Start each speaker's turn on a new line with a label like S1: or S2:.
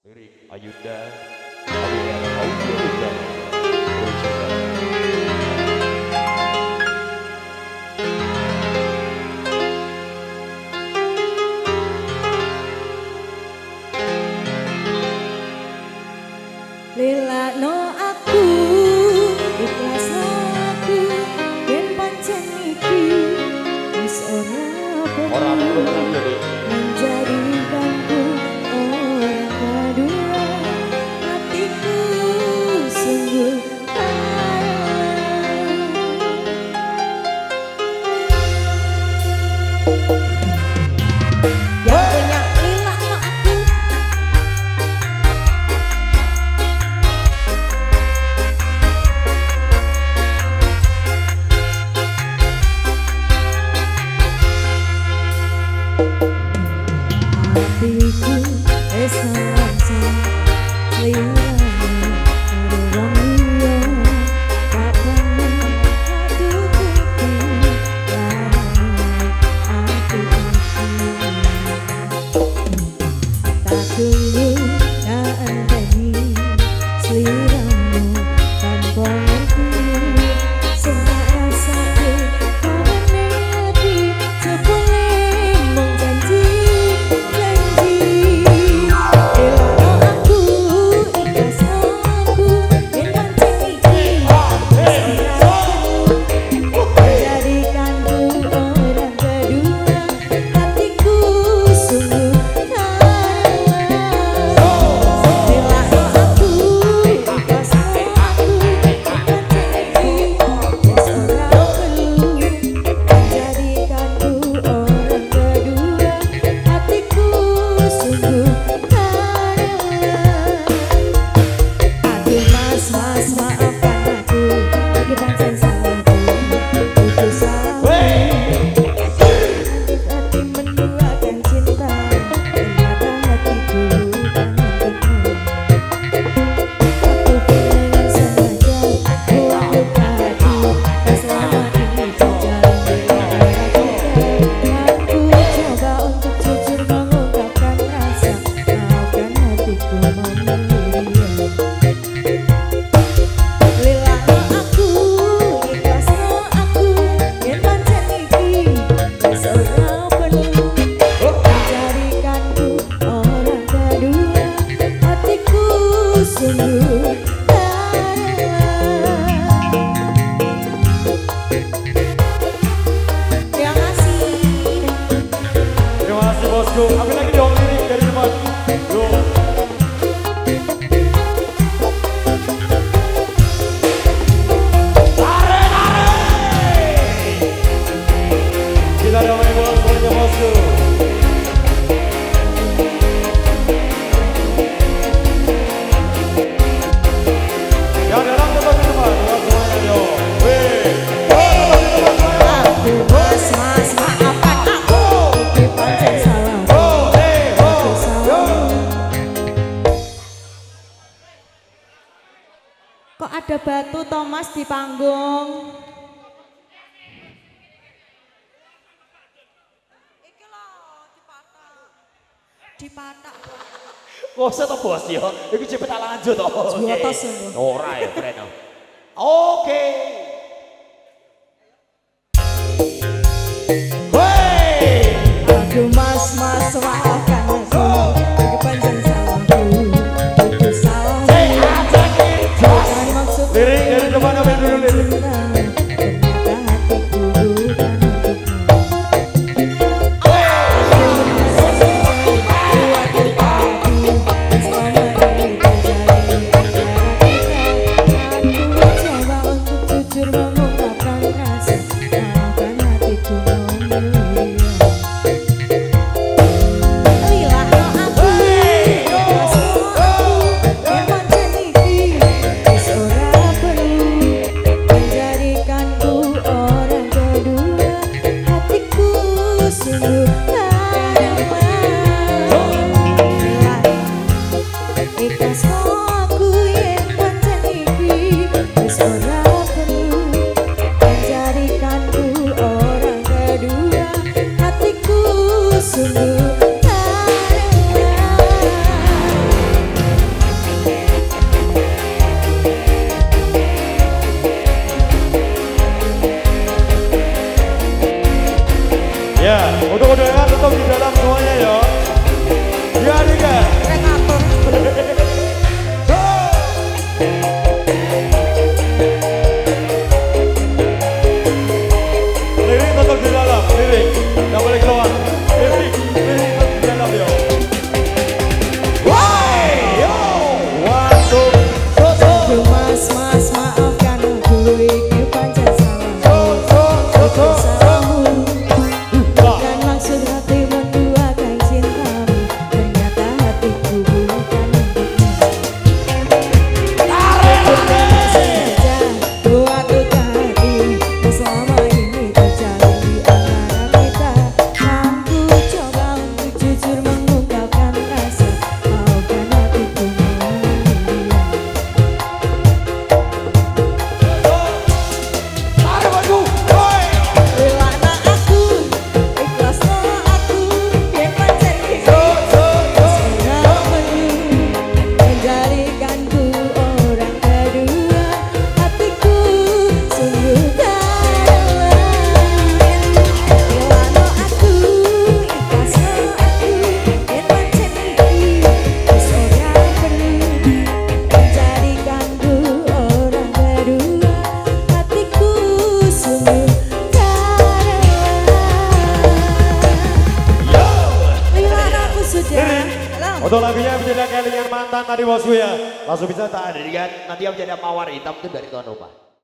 S1: Lirik Ayunda.
S2: No aku ikhlas aku dan pancen iki wis Música Terima kasih
S1: bosku. Apa lagi dong lirik dari
S2: depan? Yo. batu Thomas di panggung. Iki lho dipatak.
S1: Bos ya. Iku cepet tak lanjut to.
S2: Jotos. Ya,
S1: Ora ya, ya. Oke.
S2: Aku mas-mas wae. three. Ya, untuk udah tetap di dalam semuanya ya. Ya, tiga.
S3: Untuk lagunya menjadi kelingan mantan tadi bosku ya. Langsung bisa tak
S1: Ada dengan nanti yang menjadi mawar hitam itu dari tuan rumah.